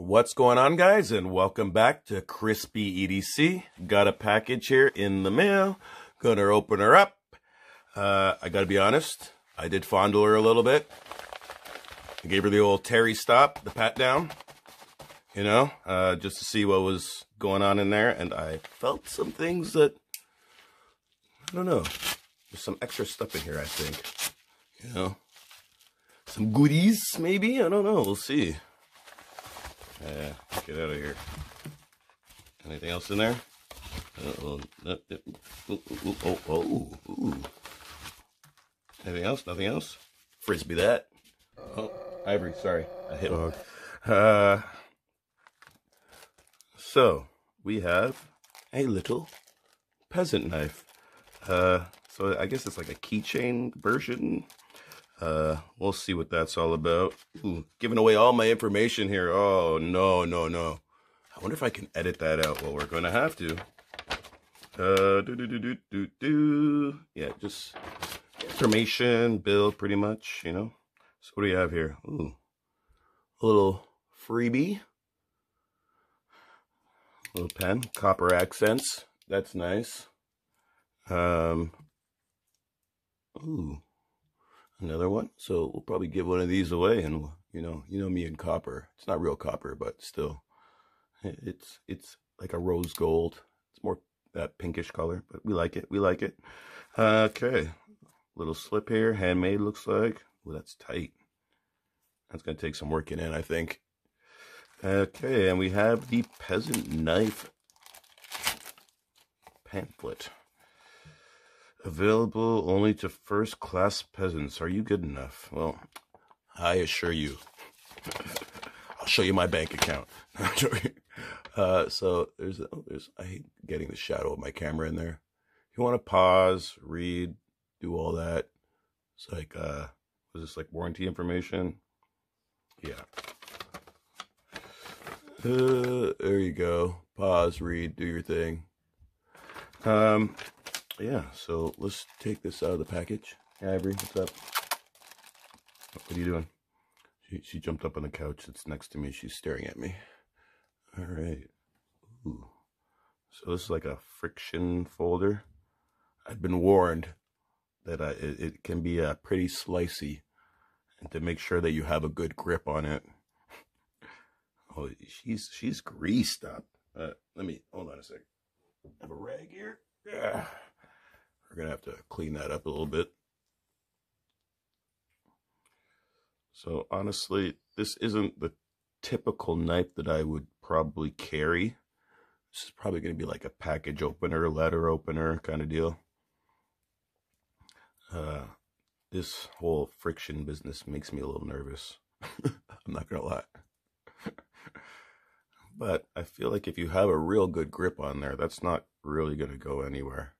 What's going on, guys? And welcome back to Chrispy EDC. Got a package here in the mail. Gonna open her up. Uh, I gotta be honest, I did fondle her a little bit. I gave her the old Terry stop, the pat down, you know, uh, just to see what was going on in there. And I felt some things that, I don't know, there's some extra stuff in here, I think. You know, some goodies, maybe? I don't know. We'll see. Yeah, get out of here. Anything else in there? Uh-oh. Oh, oh, oh, ooh. Anything else? Nothing else? Frisbee that. Oh, Ivory, sorry. I hit him. Uh, so, we have a little peasant knife. Uh, so I guess it's like a keychain version. Uh, we'll see what that's all about. Ooh, giving away all my information here. Oh, no, no, no. I wonder if I can edit that out. Well, we're going to have to. Uh, do, do, do, do, do, do. Yeah, just information, build pretty much, you know. So what do you have here? Ooh, a little freebie. Little pen, copper accents. That's nice. Um, ooh, another one. So we'll probably give one of these away, and you know, you know me and copper. It's not real copper, but still, it's it's like a rose gold. It's more that pinkish color, but we like it. We like it. Okay, little slip here, handmade looks like. Well, that's tight. That's gonna take some working in, I think. Okay, and we have the peasant knife pamphlet. Available only to first class peasants. Are you good enough? Well, I assure you. I'll show you my bank account. uh, so there's, oh, there's, I hate getting the shadow of my camera in there. If you want to pause, read, do all that, it's like, uh, was this like warranty information? Yeah. Uh, there you go. Pause, read, do your thing. Um, yeah, so let's take this out of the package. Hey, Ivory, what's up? What are you doing? She, she jumped up on the couch that's next to me. She's staring at me. All right. Ooh. So this is like a friction folder. I've been warned that uh, it, it, can be uh, pretty slicey. And to make sure that you have a good grip on it. oh, she's she's greased up. Uh, let me, hold on a sec. I have a rag here. Yeah. We're going to have to clean that up a little bit. So honestly, this isn't the typical knife that I would probably carry. This is probably going to be like a package opener, letter opener kind of deal. Uh, this whole friction business makes me a little nervous. I'm not going to lie. but I feel like if you have a real good grip on there, that's not really going to go anywhere.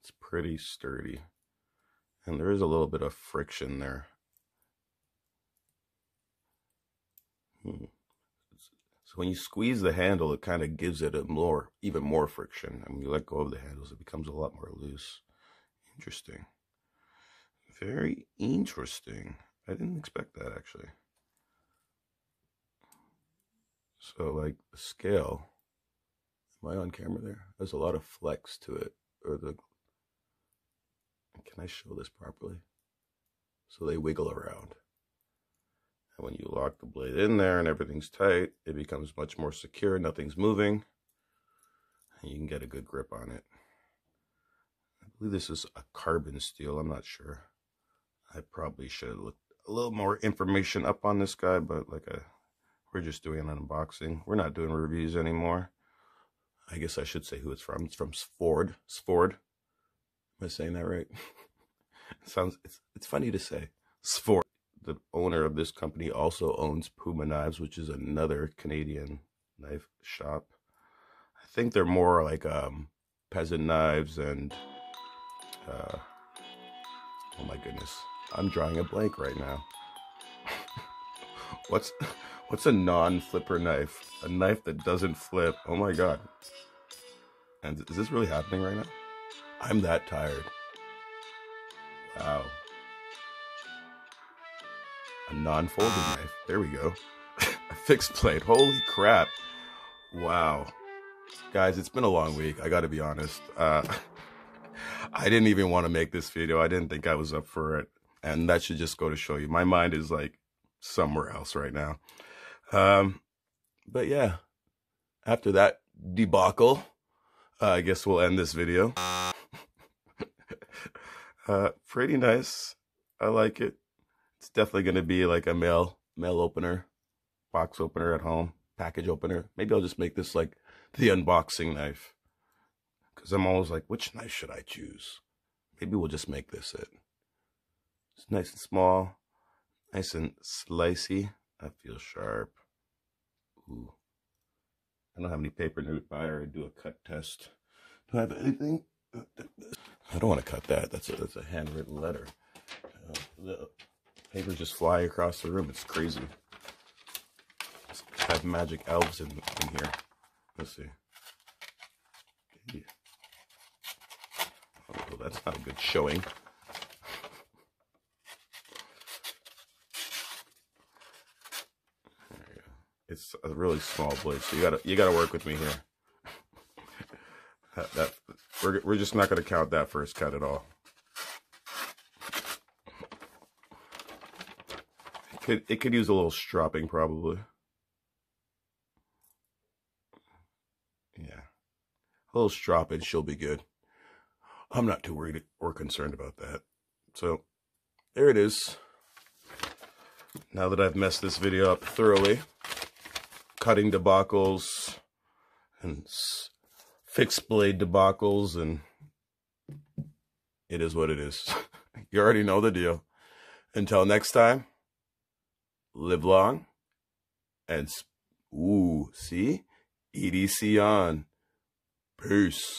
It's pretty sturdy. And there is a little bit of friction there. Hmm. So when you squeeze the handle, it kind of gives it a more, even more friction. And when you let go of the handles, it becomes a lot more loose. Interesting. Very interesting. I didn't expect that actually. So like the scale, am I on camera there? There's a lot of flex to it, or the can I show this properly? So they wiggle around. And when you lock the blade in there and everything's tight, it becomes much more secure. Nothing's moving. And you can get a good grip on it. I believe this is a carbon steel. I'm not sure. I probably should have looked a little more information up on this guy, but like a, we're just doing an unboxing. We're not doing reviews anymore. I guess I should say who it's from. It's from Svörd. Svörd. Am I saying that right? sounds it's it's funny to say. Svörd, the owner of this company, also owns Puma Knives, which is another Canadian knife shop. I think they're more like um, peasant knives and uh, oh my goodness, I'm drawing a blank right now. what's what's a non-flipper knife? A knife that doesn't flip. Oh my god. And is this really happening right now? I'm that tired. Wow. A non-folding knife. There we go. A fixed blade. Holy crap. Wow. Guys, it's been a long week. I got to be honest. Uh, I didn't even want to make this video. I didn't think I was up for it. And that should just go to show you. My mind is like somewhere else right now. Um, but yeah, after that debacle, uh, I guess we'll end this video. Uh, pretty nice. I like it. It's definitely going to be like a mail, mail opener, box opener at home, package opener. Maybe I'll just make this like the unboxing knife. Because I'm always like, which knife should I choose? Maybe we'll just make this it. It's nice and small, nice and slicey. I feel sharp. Ooh. I don't have any paper nearby or do a cut test. Do I have anything? I don't want to cut that. That's a, that's a handwritten letter. Uh, the papers just fly across the room. It's crazy. I have magic elves in, in here. Let's see. Oh, that's not a good showing. It's a really small blade, so you gotta you gotta work with me here. that, that we're we're just not gonna count that first cut at all. It could it could use a little stropping probably. Yeah, a little stropping, she'll be good. I'm not too worried or concerned about that. So there it is. Now that I've messed this video up thoroughly cutting debacles and fixed blade debacles and it is what it is. you already know the deal. Until next time, live long and ooh, see? EDC on. Peace.